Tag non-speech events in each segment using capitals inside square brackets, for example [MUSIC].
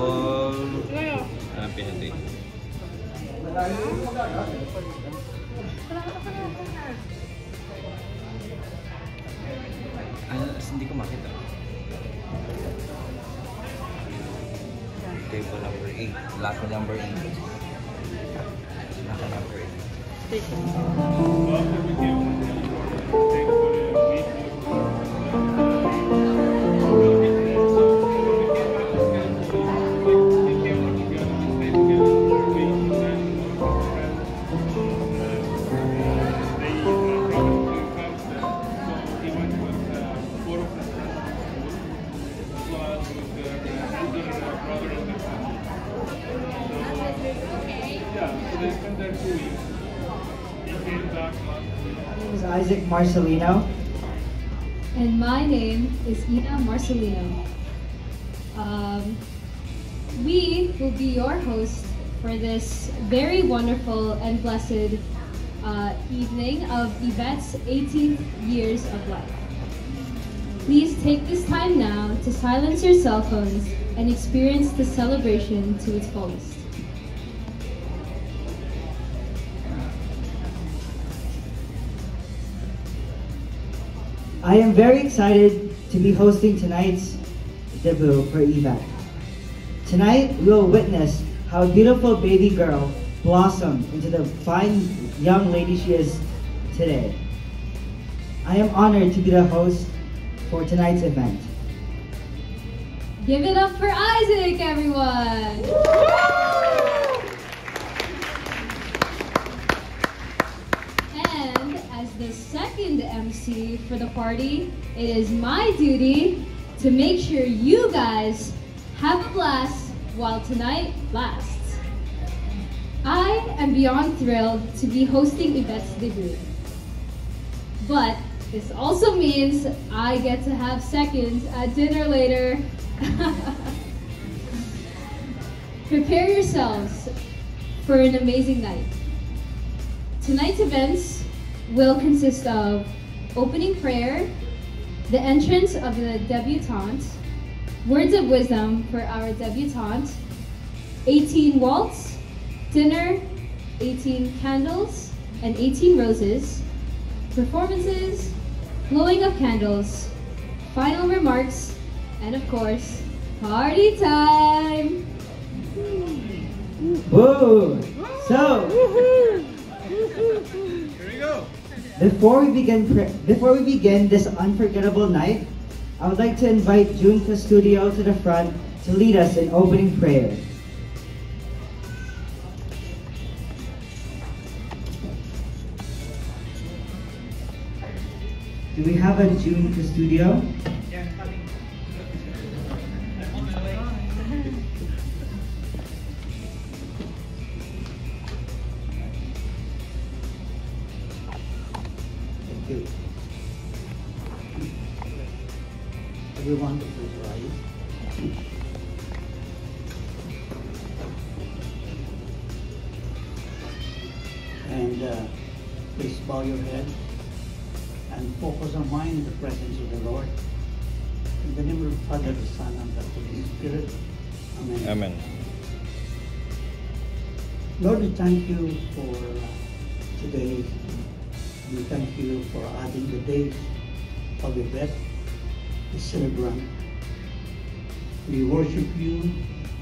Table... Hanapin natin. Ano, hindi ko makita. Table number 8. Locker number 8. Locker number 8. My Marcelino. And my name is Ina Marcelino. Um, we will be your host for this very wonderful and blessed uh, evening of Yvette's 18th years of life. Please take this time now to silence your cell phones and experience the celebration to its fullest. I am very excited to be hosting tonight's debut for Yvette. Tonight, we will witness how a beautiful baby girl blossomed into the fine young lady she is today. I am honored to be the host for tonight's event. Give it up for Isaac, everyone! And as the second MC for the party, it is my duty to make sure you guys have a blast while tonight lasts. I am beyond thrilled to be hosting Yvette's debut. But this also means I get to have seconds at dinner later. [LAUGHS] Prepare yourselves for an amazing night. Tonight's events will consist of opening prayer, the entrance of the debutante, words of wisdom for our debutante, 18 waltz, dinner, 18 candles, and 18 roses, performances, blowing of candles, final remarks, and of course, party time! Whoa! So, [LAUGHS] before we begin, before we begin this unforgettable night, I would like to invite June Studio to the front to lead us in opening prayer. Do we have a June Studio? For today. We thank you for adding the days of Yvette, the celebrant. We worship you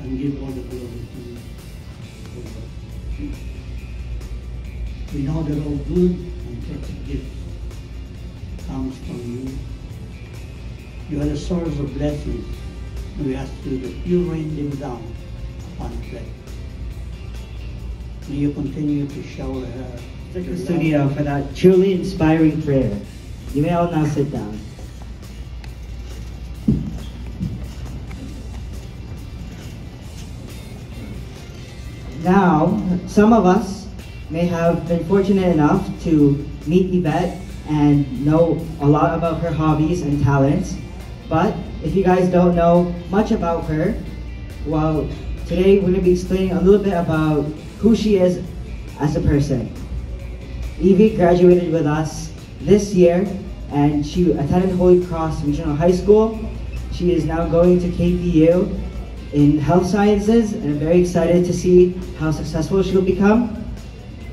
and give all the glory to you. We know that all good and perfect gifts comes from you. You are the source of blessings. We ask you that you rain them down upon Yvette. May you continue to shower her to the studio for that truly inspiring prayer. You may all now sit down. Now, some of us may have been fortunate enough to meet Yvette and know a lot about her hobbies and talents. But if you guys don't know much about her, well, today we're going to be explaining a little bit about who she is as a person. Evie graduated with us this year and she attended Holy Cross Regional High School. She is now going to KPU in health sciences and I'm very excited to see how successful she'll become.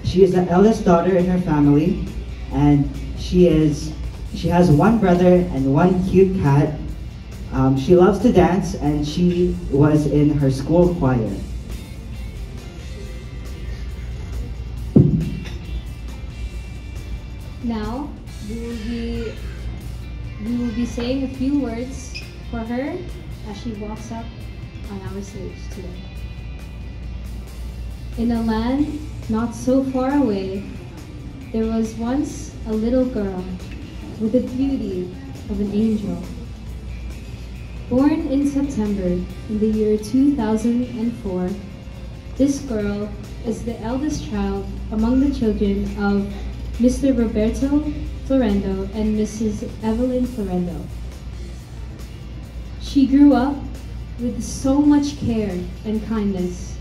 She is the eldest daughter in her family and she is she has one brother and one cute cat. Um, she loves to dance and she was in her school choir. Be saying a few words for her as she walks up on our stage today. In a land not so far away, there was once a little girl with the beauty of an angel. Born in September in the year 2004, this girl is the eldest child among the children of Mr. Roberto Florendo and Mrs. Evelyn Florendo. She grew up with so much care and kindness,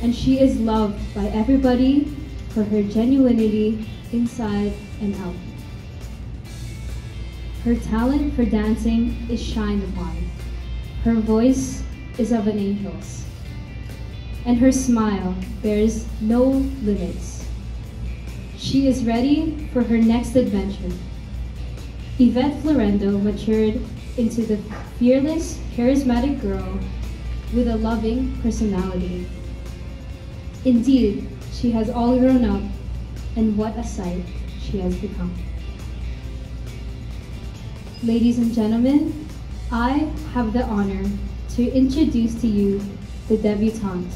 and she is loved by everybody for her genuinity inside and out. Her talent for dancing is shined upon. Her voice is of an angel's, and her smile bears no limits. She is ready for her next adventure. Yvette Florendo matured into the fearless, charismatic girl with a loving personality. Indeed, she has all grown up, and what a sight she has become. Ladies and gentlemen, I have the honor to introduce to you the debutante.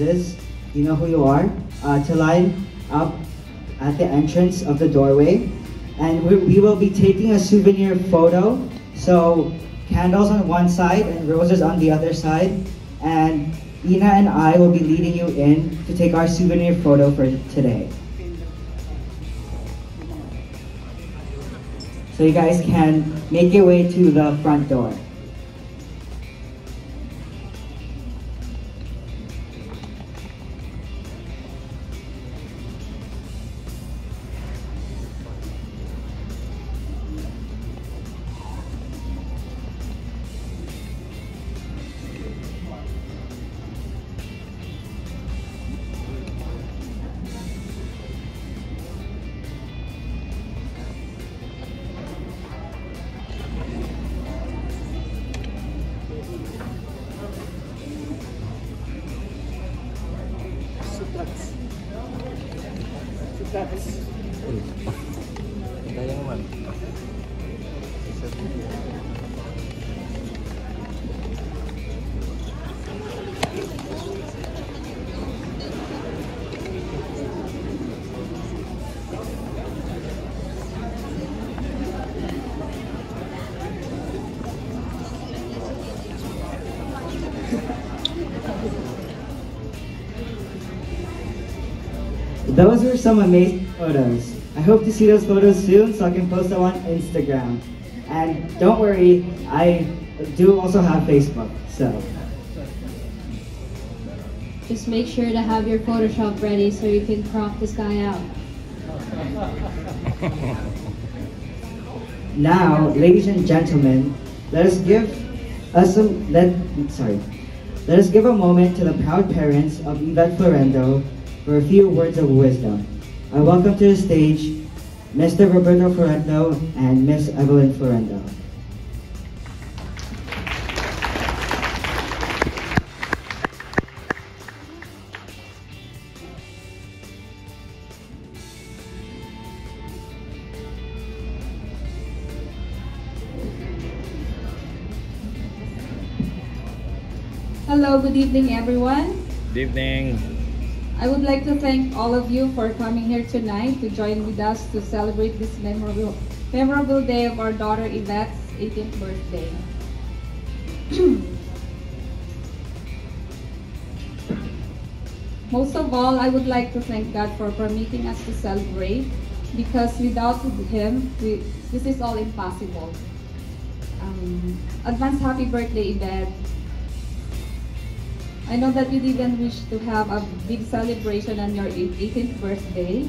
You know who you are, uh, to line up at the entrance of the doorway. And we, we will be taking a souvenir photo. So candles on one side and roses on the other side. And Ina and I will be leading you in to take our souvenir photo for today. So you guys can make your way to the front door. Those were some amazing photos. I hope to see those photos soon so I can post them on Instagram. And don't worry, I do also have Facebook, so just make sure to have your Photoshop ready so you can crop this guy out. [LAUGHS] Now, ladies and gentlemen, let us give us some let sorry. Let us give a moment to the proud parents of Yvette Florendo for a few words of wisdom. I welcome to the stage Mr. Roberto Florendo and Miss Evelyn Florendo. Hello, good evening everyone. Good evening. I would like to thank all of you for coming here tonight to join with us to celebrate this memorable, memorable day of our daughter Yvette's 18th birthday. [CLEARS THROAT] Most of all, I would like to thank God for permitting us to celebrate because without Him, we, this is all impossible. Um, advance happy birthday, Yvette. I know that you didn't wish to have a big celebration on your 18th birthday,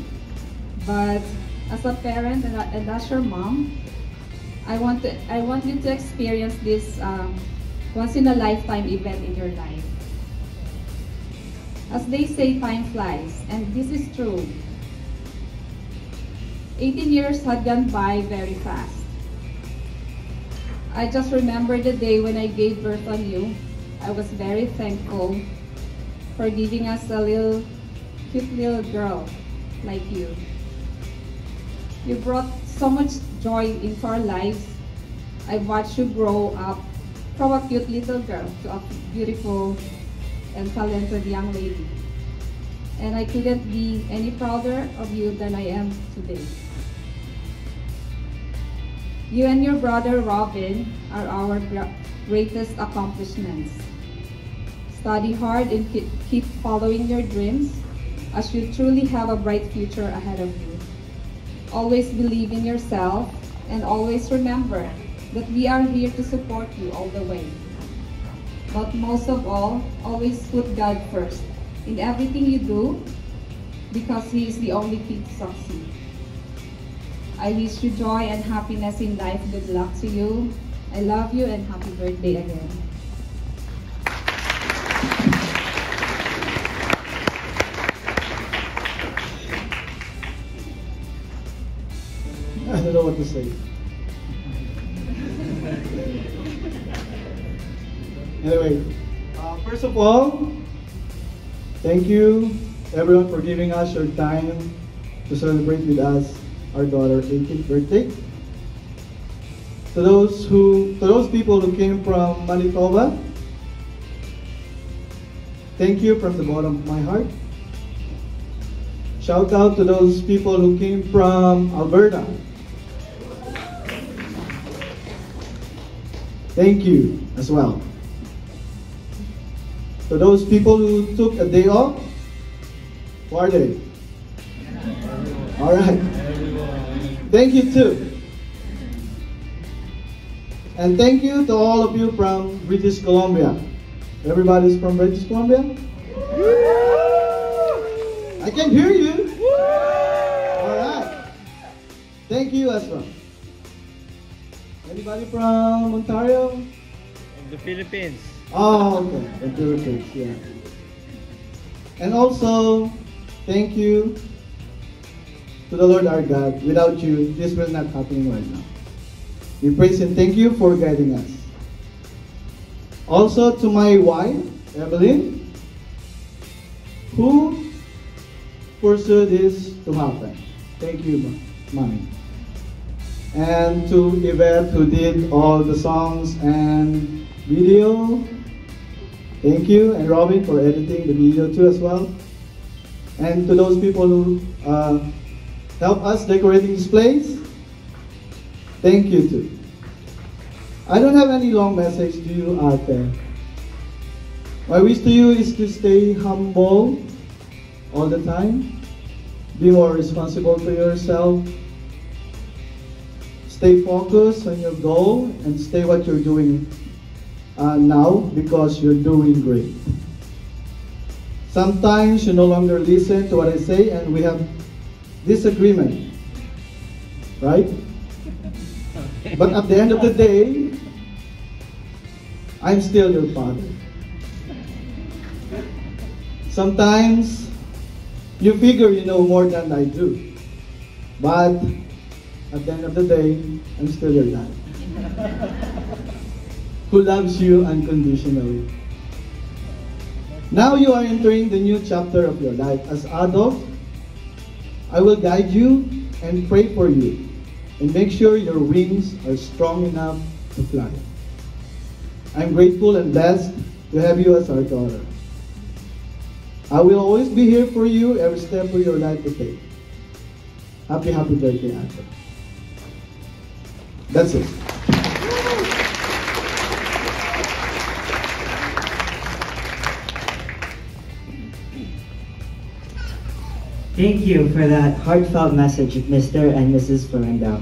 but as a parent and, and as your mom, I want to I want you to experience this um, once in a lifetime event in your life. As they say, time flies, and this is true. 18 years had gone by very fast. I just remember the day when I gave birth on you I was very thankful for giving us a little cute little girl like you. You brought so much joy into our lives. I watched you grow up from a cute little girl to a beautiful and talented young lady. And I couldn't be any prouder of you than I am today. You and your brother Robin are our greatest accomplishments. Study hard and keep following your dreams as you truly have a bright future ahead of you. Always believe in yourself and always remember that we are here to support you all the way. But most of all, always put God first in everything you do because He is the only key to succeed. I wish you joy and happiness in life. Good luck to you. I love you and happy birthday again. I don't know what to say. anyway, uh, first of all, thank you everyone for giving us your time to celebrate with us our daughter 18th birthday. To those who, to those people who came from Manitoba, thank you from the bottom of my heart. Shout out to those people who came from Alberta. Thank you as well. To those people who took a day off, who are they? All right. Thank you too. And thank you to all of you from British Columbia. Everybody's from British Columbia? I can hear you. All right. Thank you as well. Anybody from Ontario? The Philippines. Oh, okay. The Philippines, yeah. And also, thank you to the Lord our God. Without you, this will not happen right now. We praise and thank you for guiding us. Also to my wife, Evelyn, who pursued this to happen. Thank you, mommy. And to Yvette, who did all the songs and video. Thank you. And Robin for editing the video too as well. And to those people who uh, help us decorating this place, thank you too. I don't have any long message to you out there. My wish to you is to stay humble all the time. Be more responsible for yourself. Stay focused on your goal and stay what you're doing uh, now because you're doing great. Sometimes you no longer listen to what I say and we have disagreement. Right? But at the end of the day, I'm still your father. Sometimes you figure you know more than I do. But at the end of the day, I'm still your dad. Who loves you unconditionally. Now you are entering the new chapter of your life. As adult, I will guide you and pray for you and make sure your wings are strong enough to fly. I'm grateful and blessed to have you as our daughter. I will always be here for you every step of your life to take. Happy, happy birthday, Ate. That's it. Thank you for that heartfelt message, Mr. and Mrs. Florendo.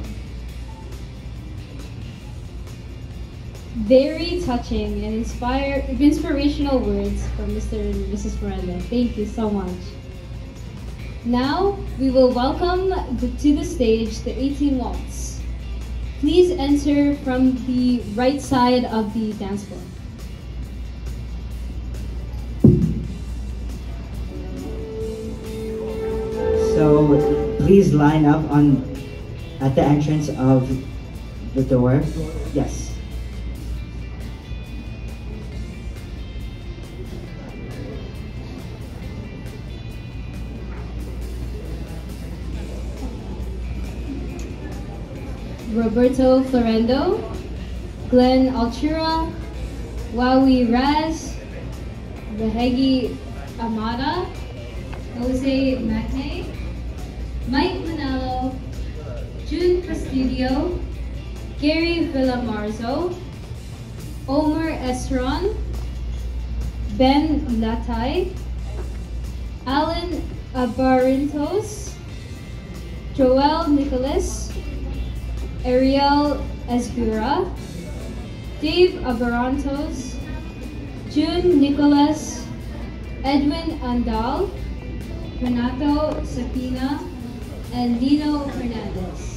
Very touching and inspire, inspirational words from Mr. and Mrs. Ferranda. Thank you so much. Now, we will welcome the, to the stage the 18 waltz. Please enter from the right side of the dance floor. So please line up on at the entrance of the door. Yes. Roberto Florendo, Glenn Altura, Wawi Raz, Bahegi Amada, Jose Magne, Mike Manalo, June Castillo, Gary Villamarzo, Omer Esron, Ben Latay, Alan Abarintos, Joel Nicholas, Ariel Esgura, Dave Abarantos, June Nicholas, Edwin Andal, Renato Sapina, and Lino Hernandez.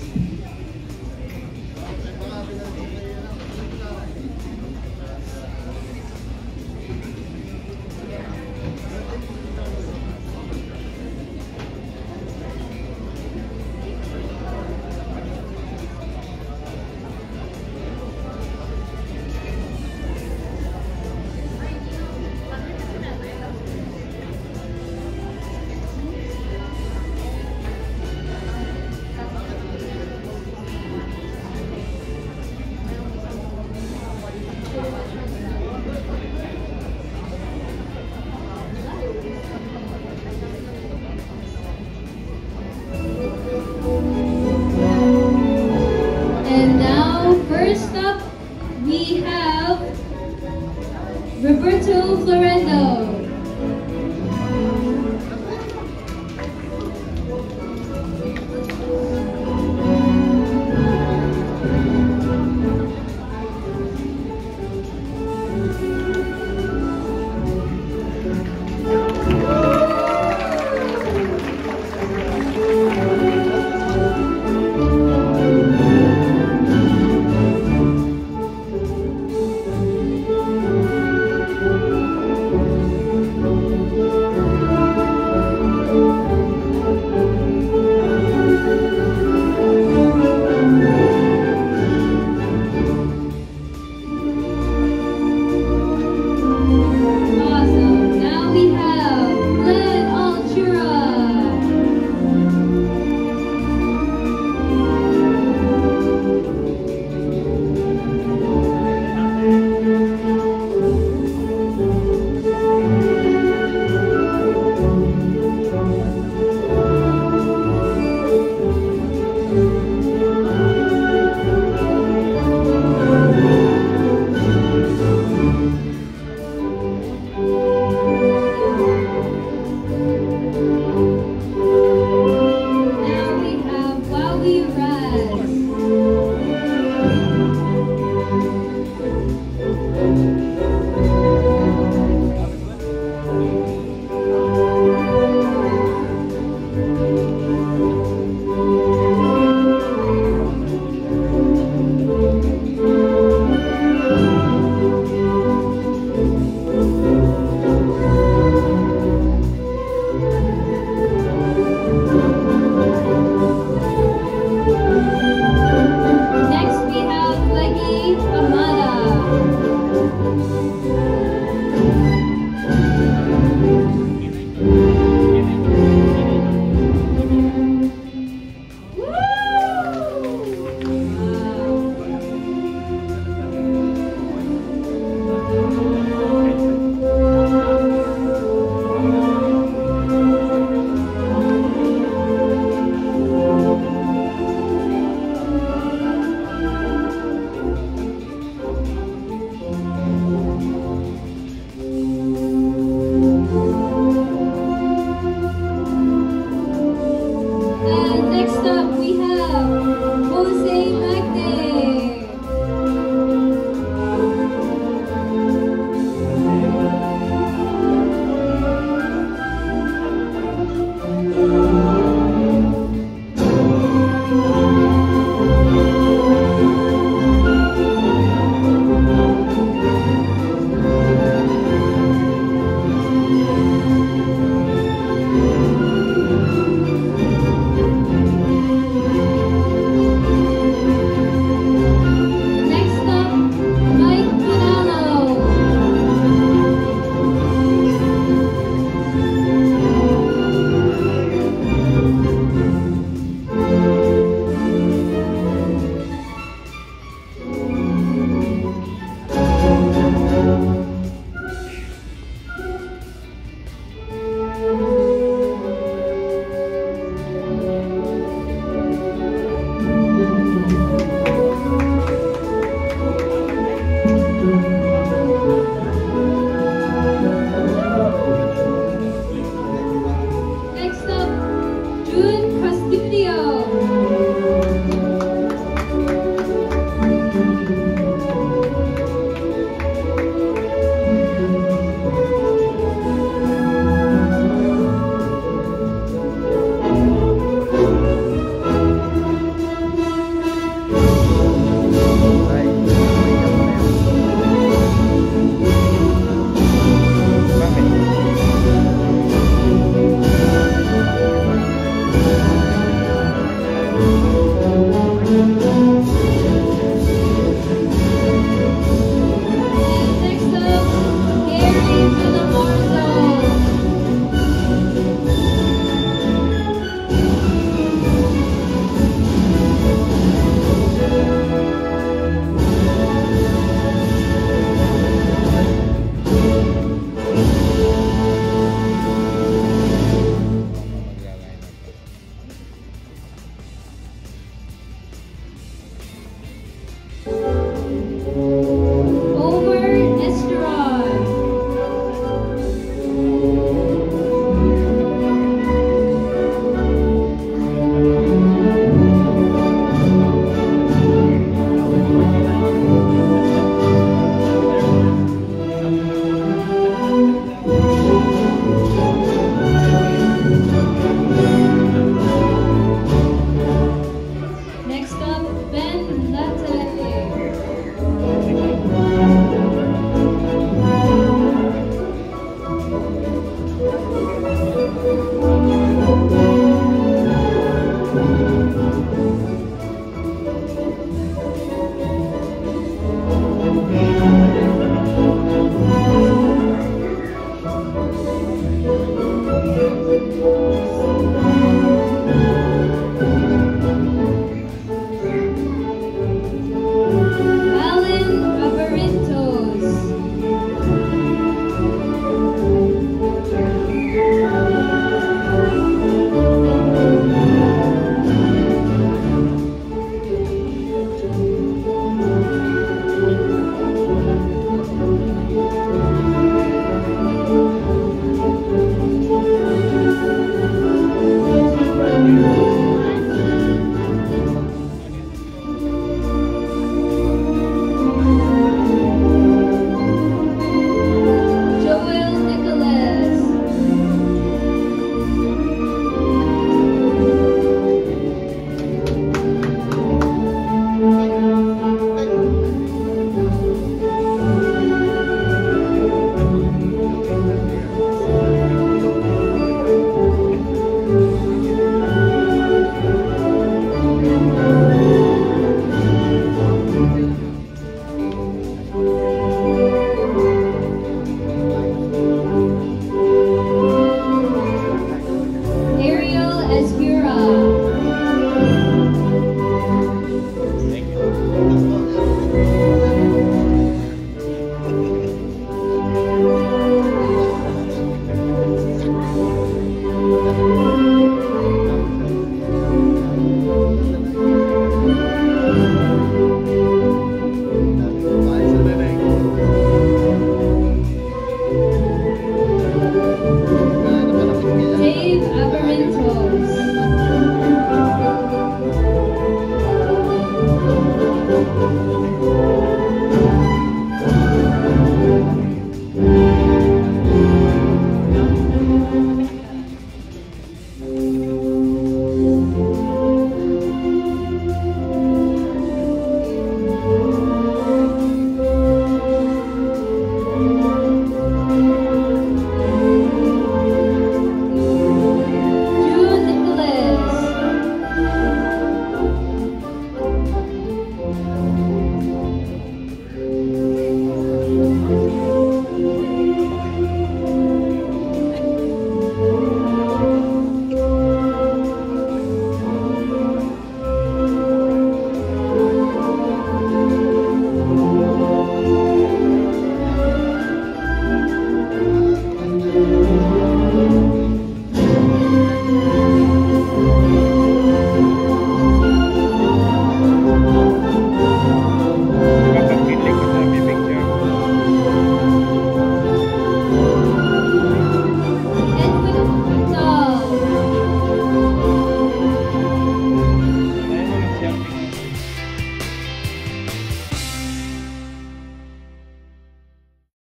you.